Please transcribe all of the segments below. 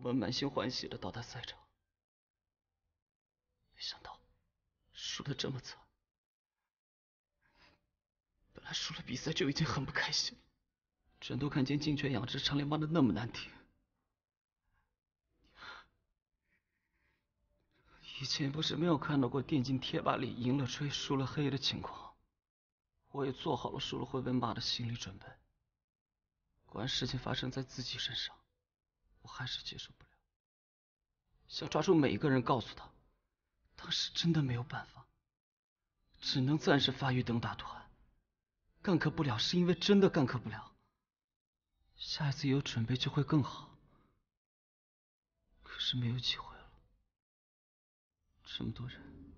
我们满心欢喜的到达赛场，没想到输得这么惨。本来输了比赛就已经很不开心了，转头看见金泉养殖场里骂的那么难听。以前不是没有看到过电竞贴吧里赢了吹输了黑的情况，我也做好了输了会被骂的心理准备。果然事情发生在自己身上，我还是接受不了。想抓住每一个人告诉他，当时真的没有办法，只能暂时发育等打团，干克不了是因为真的干克不了，下一次有准备就会更好。可是没有机会了。这么多人，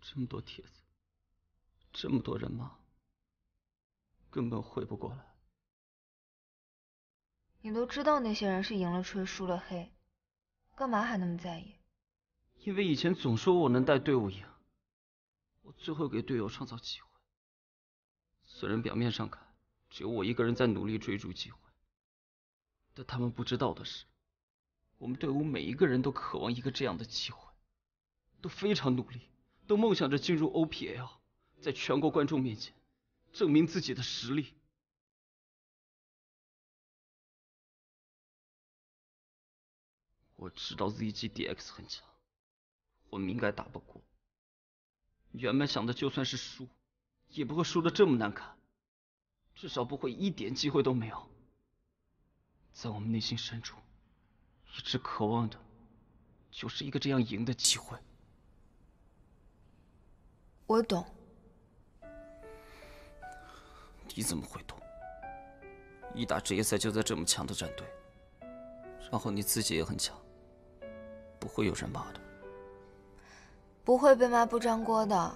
这么多帖子，这么多人骂，根本回不过来。你都知道那些人是赢了吹，输了黑，干嘛还那么在意？因为以前总说我能带队伍赢，我最后给队友创造机会。虽然表面上看只有我一个人在努力追逐机会，但他们不知道的是，我们队伍每一个人都渴望一个这样的机会。都非常努力，都梦想着进入 OPL，在全国观众面前证明自己的实力。我知道 ZGDX 很强，我们应该打不过。原本想的就算是输，也不会输的这么难看，至少不会一点机会都没有。在我们内心深处，一直渴望的，就是一个这样赢的机会。我懂，你怎么会懂？一打职业赛就在这么强的战队，然后你自己也很强，不会有人骂的。不会被骂不粘锅的，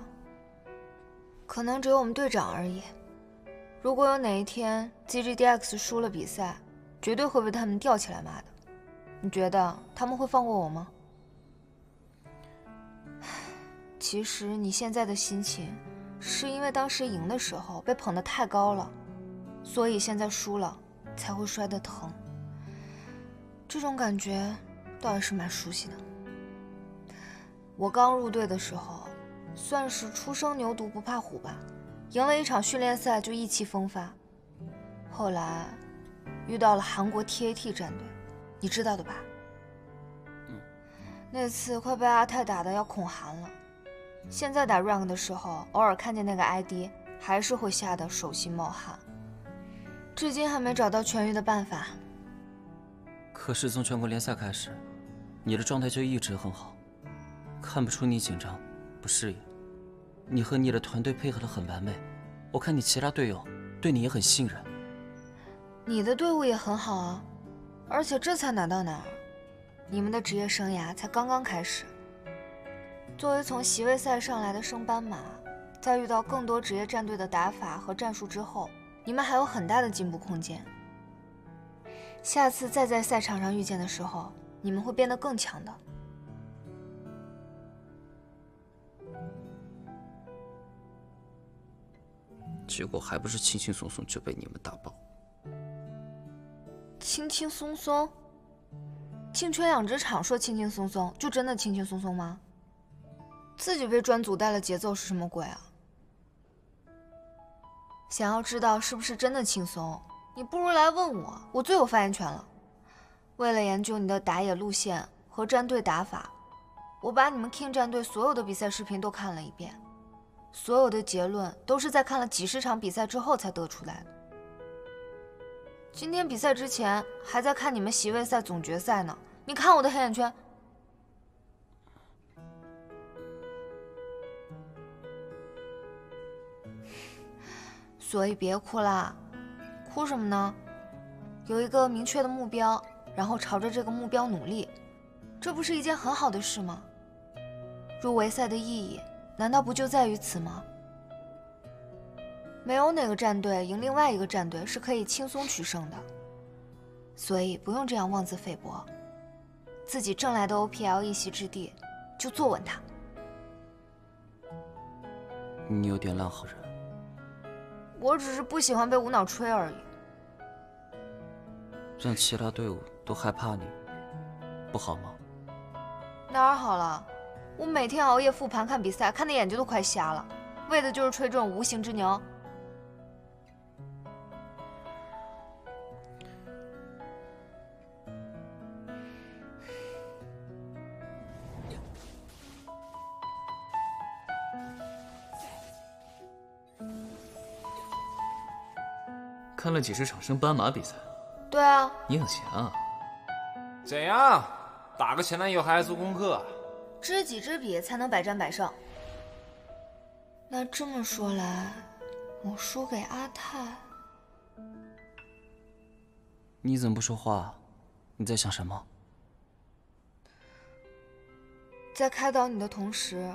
可能只有我们队长而已。如果有哪一天 GGDX 输了比赛，绝对会被他们吊起来骂的。你觉得他们会放过我吗？其实你现在的心情，是因为当时赢的时候被捧得太高了，所以现在输了才会摔得疼。这种感觉倒也是蛮熟悉的。我刚入队的时候，算是初生牛犊不怕虎吧，赢了一场训练赛就意气风发。后来遇到了韩国 TAT 战队，你知道的吧？嗯。那次快被阿泰打的要恐韩了。现在打 rank 的时候，偶尔看见那个 ID，还是会吓得手心冒汗。至今还没找到痊愈的办法。可是从全国联赛开始，你的状态就一直很好，看不出你紧张、不适应。你和你的团队配合的很完美，我看你其他队友对你也很信任。你的队伍也很好啊，而且这才哪到哪儿，你们的职业生涯才刚刚开始。作为从席位赛上来的升班马，在遇到更多职业战队的打法和战术之后，你们还有很大的进步空间。下次再在赛场上遇见的时候，你们会变得更强的。结果还不是轻轻松松就被你们打爆？轻轻松松？庆泉养殖场说轻轻松松，就真的轻轻松松吗？自己被专组带了节奏是什么鬼啊？想要知道是不是真的轻松，你不如来问我，我最有发言权了。为了研究你的打野路线和战队打法，我把你们 King 战队所有的比赛视频都看了一遍，所有的结论都是在看了几十场比赛之后才得出来的。今天比赛之前还在看你们席位赛总决赛呢，你看我的黑眼圈。所以别哭啦，哭什么呢？有一个明确的目标，然后朝着这个目标努力，这不是一件很好的事吗？入围赛的意义，难道不就在于此吗？没有哪个战队赢另外一个战队是可以轻松取胜的，所以不用这样妄自菲薄，自己挣来的 OPL 一席之地，就坐稳它。你有点烂好人。我只是不喜欢被无脑吹而已。让其他队伍都害怕你，不好吗？哪儿好了？我每天熬夜复盘看比赛，看的眼睛都快瞎了，为的就是吹这种无形之牛。看了几十场升斑马比赛，对啊，你有钱啊。怎样？打个前男友还爱做功课？知己知彼才能百战百胜。那这么说来，我输给阿泰。你怎么不说话？你在想什么？在开导你的同时，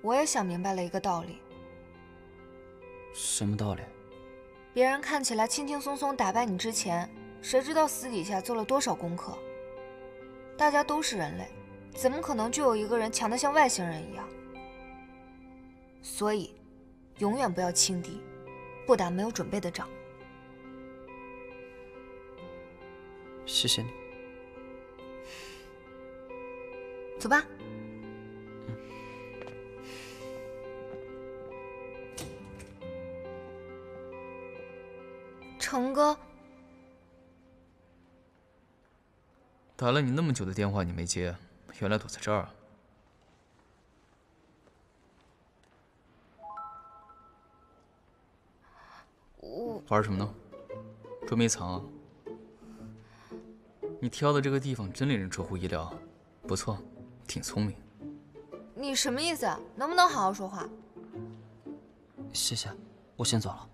我也想明白了一个道理。什么道理？别人看起来轻轻松松打败你之前，谁知道私底下做了多少功课？大家都是人类，怎么可能就有一个人强得像外星人一样？所以，永远不要轻敌，不打没有准备的仗。谢谢你。走吧。成哥，打了你那么久的电话你没接，原来躲在这儿。我玩什么呢？捉迷藏啊！你挑的这个地方真令人出乎意料，不错，挺聪明。你什么意思？能不能好好说话？谢谢，我先走了。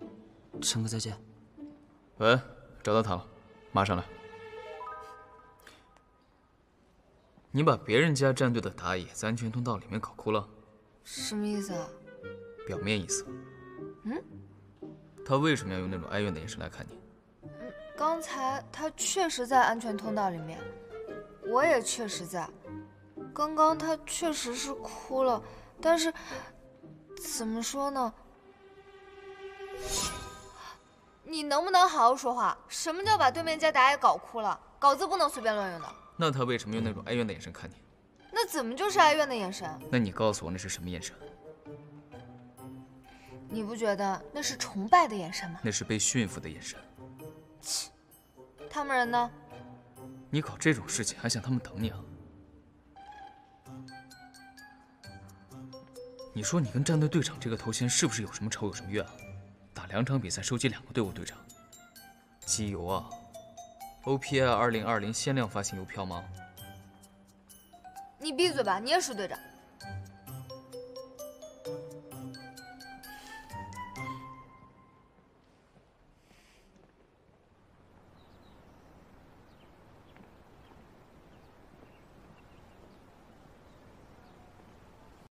陈哥再见。喂，找到他了，马上来。你把别人家战队的打野在安全通道里面搞哭了，什么意思啊？表面意思。嗯？他为什么要用那种哀怨的眼神来看你？刚才他确实在安全通道里面，我也确实在。刚刚他确实是哭了，但是怎么说呢？你能不能好好说话？什么叫把对面家打野搞哭了？稿子不能随便乱用的。那他为什么用那种哀怨的眼神看你？那怎么就是哀怨的眼神？那你告诉我那是什么眼神？你不觉得那是崇拜的眼神吗？那是被驯服的眼神。切，他们人呢？你搞这种事情还想他们等你啊？你说你跟战队队长这个头衔是不是有什么仇有什么怨啊？打两场比赛收集两个队伍队长，机油啊！OPI 二零二零限量发行邮票吗？你闭嘴吧，你也是队长。